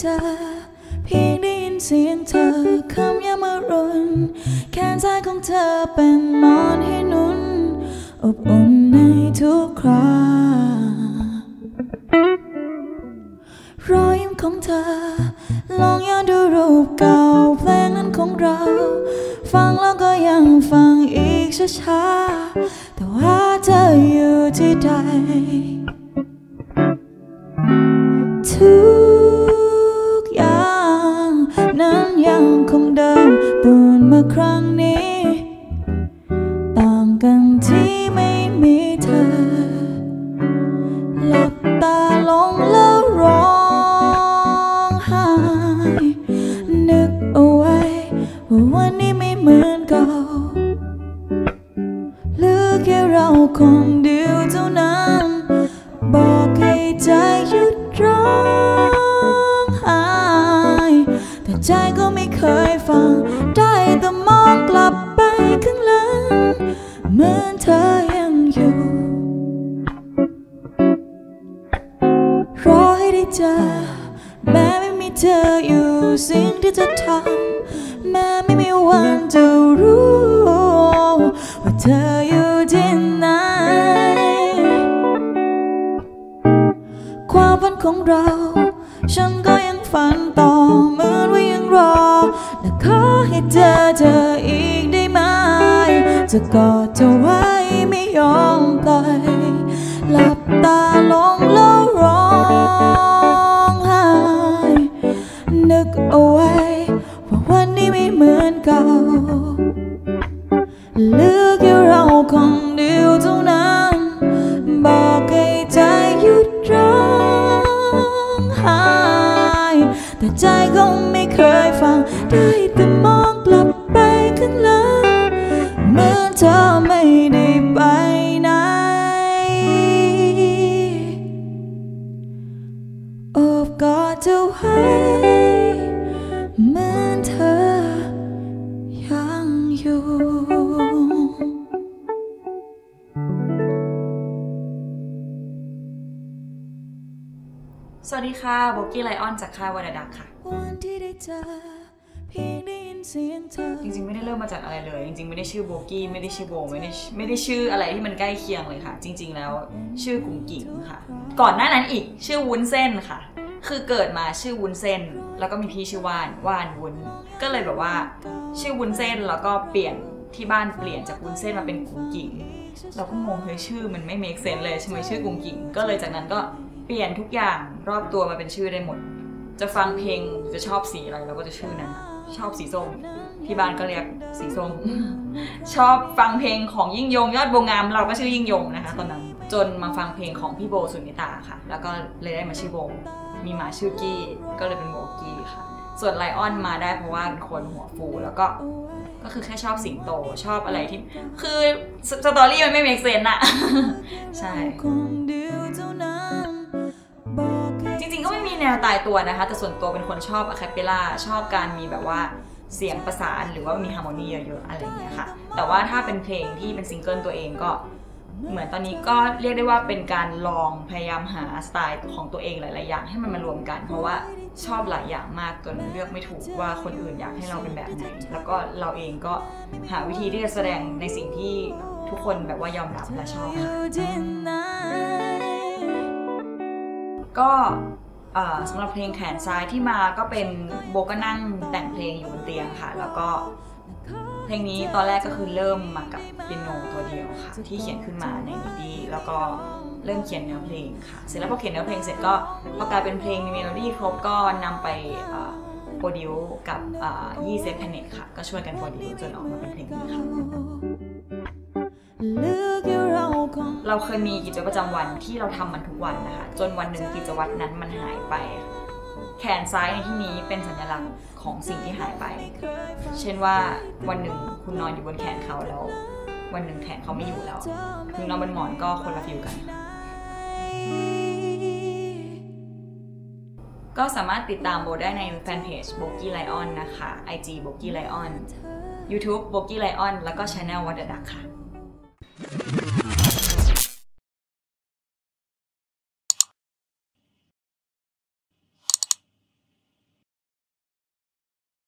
เจอเพียงได้ยินเสียงเธอคำยามอรุณแขนซ้ายของเธอเป็นหมอนให้นุนอบอุ่นในทุกครารอยยิ้มของเธอ ลองย้อนดูรูปเก่าเพลงนั้นของเรา ฟังแล้วก็ยังฟังอีกช้าๆแต่ว่าเธออยู่ที่ใด มื่อครั้งนี้ ต่างกันที่ไม่มีเธอ หลับตาลงแล้วร้องไห้นึกเอาไว้ว่าวันนี้ไม่เหมือนเก่าเหลือแค่เราคนเดียวเท่านั้น บอกให้ใจหยุดร้องไห้แต่ใจก็ไม่เคยฟัง องกลับไปข้างหลังเหมือนเธอยังอยู่ รอให้ได้เจอ แม้ไม่มีเธออยู่สิ่งที่จะทำแม้ไม่มีวันจะรู้ ว่าเธออยู่ที่ไหน ความฝันของเรา ฉันก็ยังฝันต่อเหมือนว่ายังรอและขอให้เจอเธอ จะกอดเธอไว้ไม่ยอมปล่อยหลับตาลงแล้วร้องไห้นึกเอาไว้ว่าวันนี้ไม่เหมือนเก่าเลือแค่เราคนเดียวเท่านั้นบอกให้ใจหยุดร้องไห้แต่ใจก็ไม่เคยฟังได้แต่ สวัสดีค่ะโบกี้ไลออนจากค่ายวาดาดักค่ะ วันที่ได้เจอเพียงได้ยินเสียงเธอ จริงๆ ไม่ได้เริ่มมาจากอะไรเลย จริงๆ ไม่ได้ชื่อโบกี้ ไม่ได้ชื่อโบ ไม่ได้ไม่ได้ชื่ออะไรที่มันใกล้เคียงเลยค่ะ จริง ๆ แล้วชื่อกุ๋งกิ่งค่ะ ก่อนหน้านั้นอีกชื่อวุ้นเส้นค่ะ คือเกิดมาชื่อวุ้นเส้น แล้วก็มีพี่ชื่อว่านว่านวุ้น ก็เลยแบบว่า ชื่อวุ้นเส้นแล้วก็เปลี่ยนที่บ้านเปลี่ยนจากวุ้นเส้นมาเป็นกุ๋งกิ่งเราก็งงเฮ้ยชื่อมันไม่ make sense เลยใช่ไหมชื่อกุ๋งกิ่ง ก็เลยจากนั้นก็ เปลี่ยนทุกอย่างรอบตัวมาเป็นชื่อได้หมด จะฟังเพลงจะชอบสีอะไรเราก็จะชื่อนั้นชอบสีส้มที่บ้านก็เรียกสีส้มชอบฟังเพลงของยิ่งยงยอดบวงาม เราก็ชื่อยิ่งยงนะคะตอนนั้นจนมาฟังเพลงของพี่โบสุนิตาค่ะ แล้วก็เลยได้มาชื่อโบ มีหมาชื่อกี้ก็เลยเป็นโบกี้ค่ะ ส่วนไลออนมาได้เพราะว่าเป็นคนหัวฟูแล้วก็ก็คือแค่ชอบสิงโตชอบอะไรที่ คือส story มันไม่ make sense อะใช่ จริง ๆ ก็ไม่มีแนวตายตัวนะคะ แต่ส่วนตัวเป็นคนชอบ a cappella ชอบการมีแบบว่าเสียงประสานหรือว่ามี harmony เยอะๆอะไรอย่างเงี้ยค่ะ แต่ว่าถ้าเป็นเพลงที่เป็นซิงเกิลตัวเองก็เหมือนตอนนี้ก็เรียกได้ว่าเป็นการลองพยายามหาสไตล์ของตัวเองหลาย ๆ อย่างให้มันมารวมกัน เพราะว่าชอบหลายอย่างมากจนเลือกไม่ถูกว่าคนอื่นอยากให้เราเป็นแบบไหน แล้วก็เราเองก็หาวิธีที่จะแสดงในสิ่งที่ทุกคนแบบว่ายอมรับและชอบค่ะ ก็สำหรับเพลงแขนซ้ายที่มาก็เป็นโบก็นั่งแต่งเพลงอยู่บนเตียงค่ะ แล้วก็เพลงนี้ตอนแรกก็คือเริ่มมากับเปียโนตัวเดียวค่ะ ที่เขียนขึ้นมาใน MIDI แล้วก็เริ่มเขียนเนื้อเพลงค่ะเสร็จแล้วพอเขียนเนื้อเพลงเสร็จก็พอกลายเป็นเพลงมีเมโลดี้ครบก็นำไป produce กับพี่ Safeplanet ค่ะ ก็ช่วยกัน produce จนออกมาเป็นเพลงนี้ค่ะ เราเคยมีกิจวัตรประจำวันที่เราทำมันทุกวันนะคะ จนวันหนึ่งกิจวัตรนั้นมันหายไป แขนซ้ายในที่นี้เป็นสัญลักษณ์ของสิ่งที่หายไป เช่นว่าวันหนึ่งคุณนอนอยู่บนแขนเขาแล้ว วันหนึ่งแขนเขาไม่อยู่แล้วคุณนอนบนหมอนก็คนละ feel กัน ก็สามารถติดตามโบได้ในแฟนเพจโบกี้ไลออนนะคะ IG โบกี้ไลออน YouTube โบกี้ไลออนแล้วก็ Channel วัดดักค่ะ